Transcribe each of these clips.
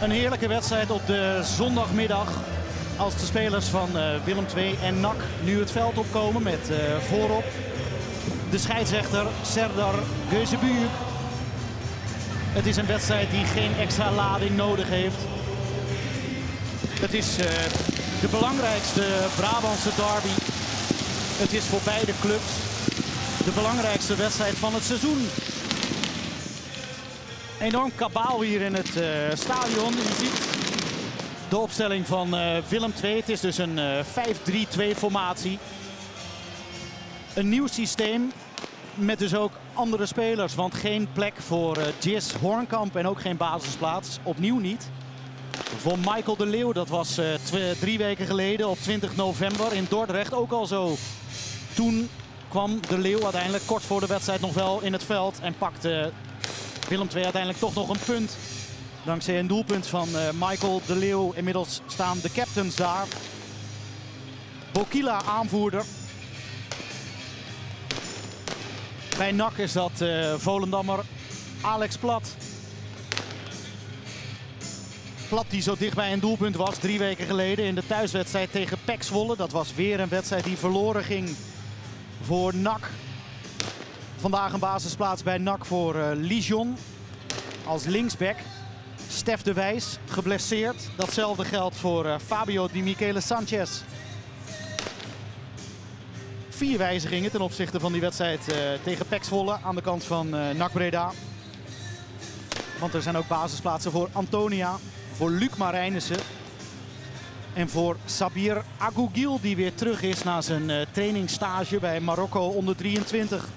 Een heerlijke wedstrijd op de zondagmiddag. Als de spelers van uh, Willem II en NAC nu het veld opkomen met uh, voorop de scheidsrechter Serdar Geuzebuur. Het is een wedstrijd die geen extra lading nodig heeft. Het is uh, de belangrijkste Brabantse derby. Het is voor beide clubs de belangrijkste wedstrijd van het seizoen. Enorm kabaal hier in het uh, stadion. U ziet de opstelling van uh, Willem II. Het is dus een uh, 5-3-2 formatie. Een nieuw systeem met dus ook andere spelers. Want geen plek voor uh, Jis Hornkamp en ook geen basisplaats. Opnieuw niet. Voor Michael de Leeuw, dat was drie weken geleden op 20 november in Dordrecht ook al zo. Toen kwam de Leeuw uiteindelijk kort voor de wedstrijd nog wel in het veld en pakte Willem II uiteindelijk toch nog een punt. Dankzij een doelpunt van uh, Michael de Leeuw. Inmiddels staan de captains daar. Bokila aanvoerder. Bij NAC is dat uh, Volendammer Alex Plat. Plat die zo dicht bij een doelpunt was drie weken geleden in de thuiswedstrijd tegen PEC Zwolle. Dat was weer een wedstrijd die verloren ging voor NAC. Vandaag een basisplaats bij NAC voor uh, Lijon als linksback. Stef de Wijs geblesseerd. Datzelfde geldt voor uh, Fabio Di Michele Sanchez. Vier wijzigingen ten opzichte van die wedstrijd uh, tegen Pek Zwolle aan de kant van uh, NAC Breda. Want er zijn ook basisplaatsen voor Antonia, voor Luc Marijnissen en voor Sabir Agougil die weer terug is na zijn trainingsstage bij Marokko onder 23.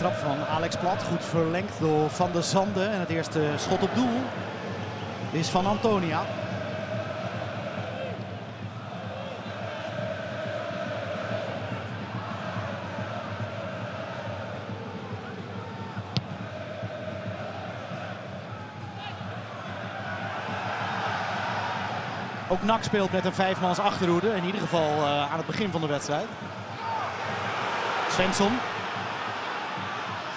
Trap van Alex Plat, goed verlengd door Van der Zanden. En het eerste schot op doel is van Antonia. Ook NAC speelt met een vijfmans achterhoede. In ieder geval uh, aan het begin van de wedstrijd. Svensson.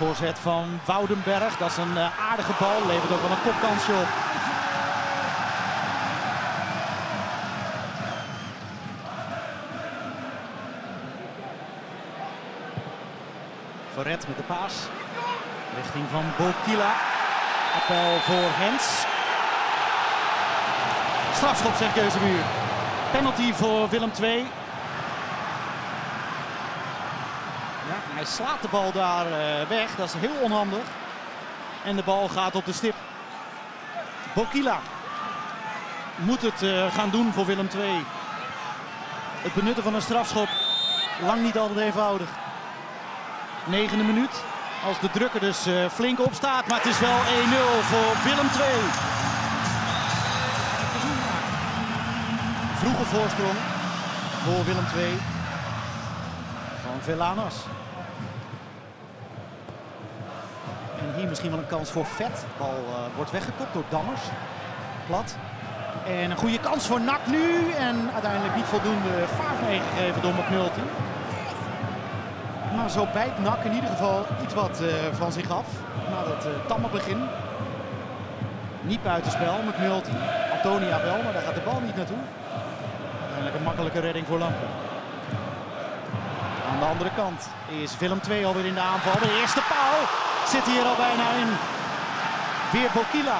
Voorzet van Woudenberg. Dat is een uh, aardige bal. Levert ook wel een kopkansje op. Verret met de paas. Richting van Bokila. Appel voor Hens. Strafschop zegt Keuzemuur. Penalty voor Willem II. Ja, hij slaat de bal daar uh, weg. Dat is heel onhandig. En de bal gaat op de stip. Bokila moet het uh, gaan doen voor Willem II. Het benutten van een strafschop. Lang niet altijd eenvoudig. Negende minuut. Als de drukker dus uh, flink opstaat. Maar het is wel 1-0 voor Willem II. Vroege voorsprong voor Willem II van Velanas. En hier misschien wel een kans voor Vet. Bal uh, wordt weggekopt door Dammers. Plat. En een goede kans voor Nak nu. En uiteindelijk niet voldoende vaart meegegeven door McNulty. Maar zo bijt Nak in ieder geval iets wat uh, van zich af. Na dat uh, tamme begin. Niet buitenspel, McNulty. Antonia wel, maar daar gaat de bal niet naartoe. Uiteindelijk een makkelijke redding voor Lampen. Aan de andere kant is Willem II alweer in de aanval. De eerste paal zit hier al bijna in. Weer Bokila.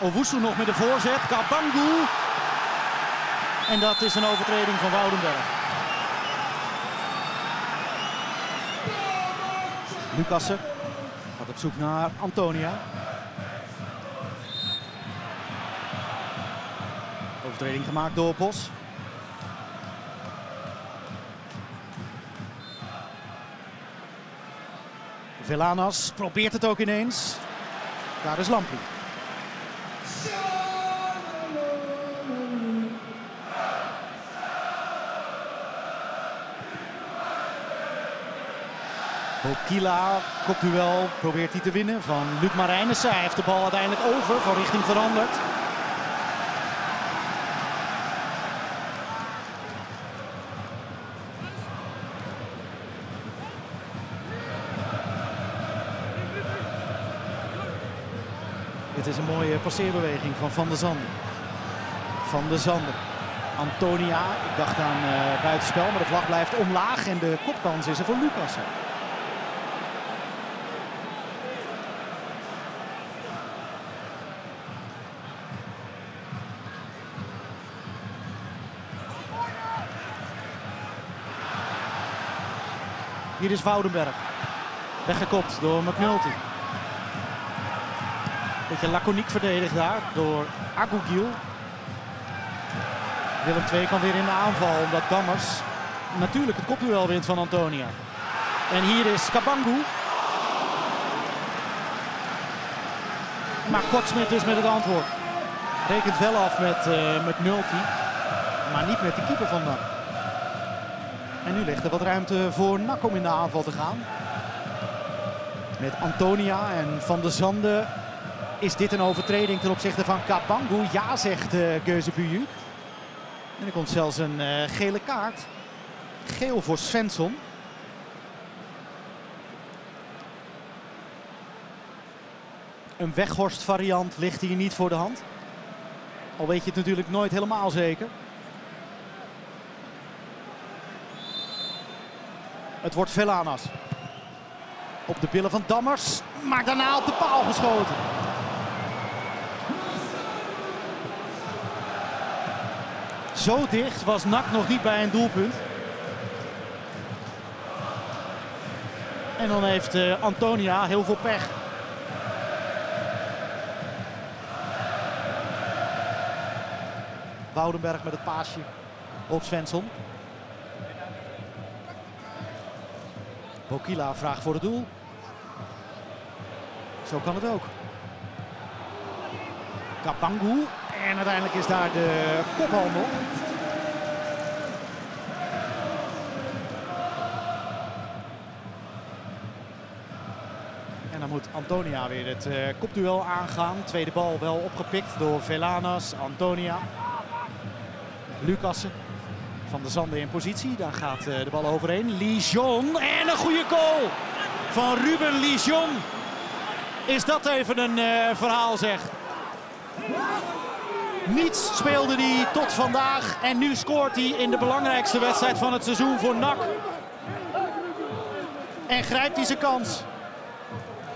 Owusu nog met de voorzet. Kabangu. En dat is een overtreding van Woudenberg. Lucassen gaat op zoek naar Antonia. Overtreding gemaakt door Bos. Velanas probeert het ook ineens. Daar is Lampu. Bokila, kopduel, probeert hij te winnen van Luc Marijnissen. Hij heeft de bal uiteindelijk over, van richting veranderd. Het is een mooie passeerbeweging van Van der Zanden. Van der Zanden. Antonia, ik dacht aan uh, buitenspel, maar de vlag blijft omlaag en de kopkans is er voor Lucas. Hier is Woudenberg. Weggekopt door McNulty. Beetje laconiek verdedigd daar door Agugil. Willem II kan weer in de aanval omdat Dammers natuurlijk het kopduel wint van Antonia. En hier is Kabangu. Maar Kortsmit dus met het antwoord. Rekent wel af met uh, McNulty, maar niet met de keeper van NAC. En nu ligt er wat ruimte voor NAC om in de aanval te gaan. Met Antonia en Van der Zanden is dit een overtreding ten opzichte van Kabangu. Ja, zegt uh, Geuze En er komt zelfs een uh, gele kaart. Geel voor Svensson. Een Weghorst variant ligt hier niet voor de hand. Al weet je het natuurlijk nooit helemaal zeker. Het wordt Velanas. Op de billen van Dammers. Maar daarna op de paal geschoten. Zo dicht was Nak nog niet bij een doelpunt. En dan heeft uh, Antonia heel veel pech. Woudenberg met het paasje op Svensson. Bokila vraagt voor het doel. Zo kan het ook. Kapangu. En uiteindelijk is daar de kophal nog. En dan moet Antonia weer het uh, kopduel aangaan. Tweede bal wel opgepikt door Velanas, Antonia. Lucassen. Van de Zanden in positie. Daar gaat uh, de bal overheen. Lijon. En een goede goal van Ruben Lijon. Is dat even een uh, verhaal zeg. Niets speelde hij tot vandaag. En nu scoort hij in de belangrijkste wedstrijd van het seizoen voor NAC. En grijpt hij zijn kans.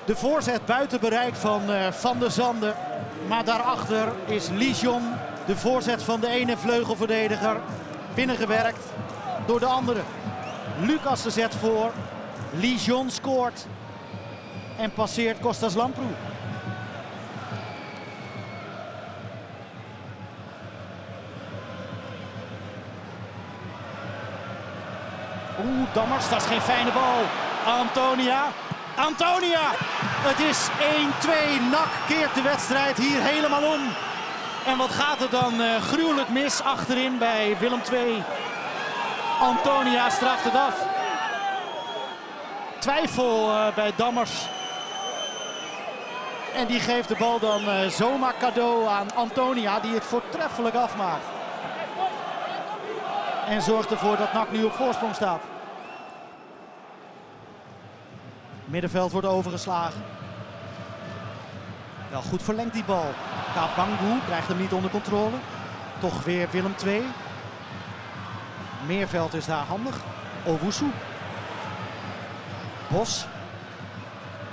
De voorzet buiten bereik van uh, Van der Zanden. Maar daarachter is Lijon. De voorzet van de ene vleugelverdediger. Binnengewerkt door de andere. Lucas de zet voor. Lijon scoort. En passeert Kostas Lamproe. Oeh, Dammers, dat is geen fijne bal. Antonia. Antonia! Het is 1-2. Nak keert de wedstrijd hier helemaal om. En wat gaat er dan uh, gruwelijk mis achterin bij Willem II. Antonia straft het af. Twijfel uh, bij Dammers. En die geeft de bal dan uh, zomaar cadeau aan Antonia die het voortreffelijk afmaakt. En zorgt ervoor dat NAC nu op voorsprong staat. Middenveld wordt overgeslagen. Wel goed verlengd die bal. Kabangu krijgt hem niet onder controle. Toch weer Willem II. Meerveld is daar handig. Owusu. Bos.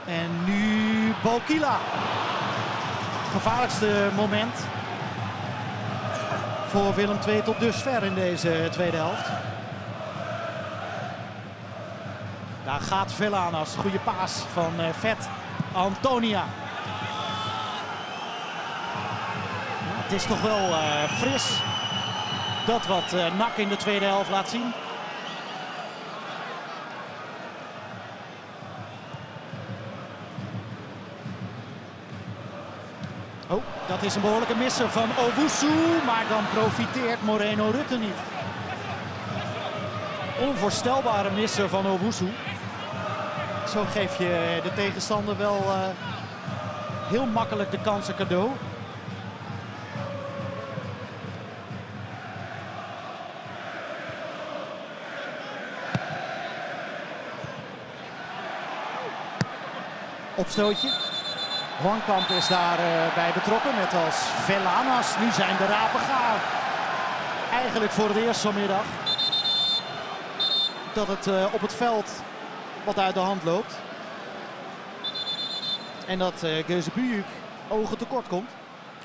En nu Bokila. Gevaarlijkste moment voor Willem II tot dusver in deze tweede helft. Daar gaat Villanas. Goede paas van Vet. Antonia. het is toch wel uh, fris. Dat wat uh, Nak in de tweede helft laat zien. Oh, dat is een behoorlijke misser van Owusu. Maar dan profiteert Moreno Rutte niet. Onvoorstelbare misser van Owusu. Zo geef je de tegenstander wel uh, heel makkelijk de kansen cadeau. Opstootje. Hornkamp is daarbij bij betrokken, net als Velanas. Nu zijn de rapen gaar. Eigenlijk voor het eerst vanmiddag. Dat het uh, op het veld wat uit de hand loopt. En dat uh, Geuze ogen tekort komt.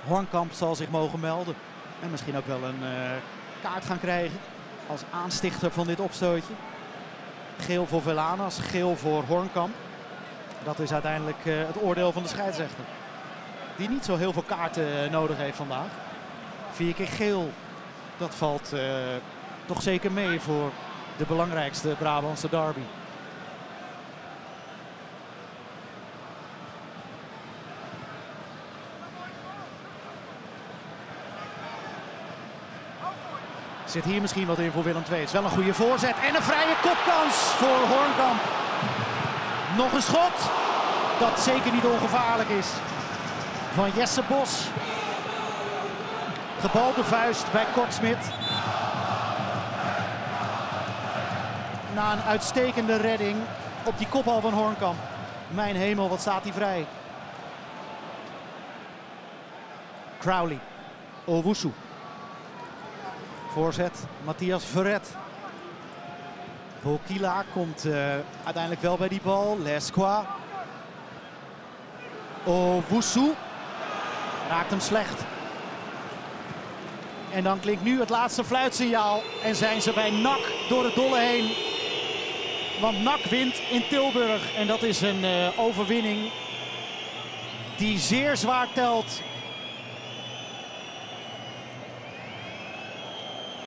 Hornkamp zal zich mogen melden. En misschien ook wel een uh, kaart gaan krijgen als aanstichter van dit opstootje. Geel voor Velanas, geel voor Hornkamp. Dat is uiteindelijk uh, het oordeel van de scheidsrechter. Die niet zo heel veel kaarten nodig heeft vandaag. Vier keer geel, dat valt toch zeker mee voor de belangrijkste Brabantse derby. Zit hier misschien wat in voor Willem II. Het is wel een goede voorzet en een vrije kopkans voor Hornkamp. Nog een schot dat zeker niet ongevaarlijk is. Van Jesse Bos. Gebalde vuist bij Kortsmit. Na een uitstekende redding op die kopbal van Hornkamp. Mijn hemel, wat staat hij vrij. Crowley. Owusu. Voorzet Matthias Verret. Bokila komt uh, uiteindelijk wel bij die bal. Lesqua. Owusu. Raakt hem slecht. En dan klinkt nu het laatste fluitsignaal. En zijn ze bij NAC door het dolle heen. Want NAC wint in Tilburg. En dat is een uh, overwinning die zeer zwaar telt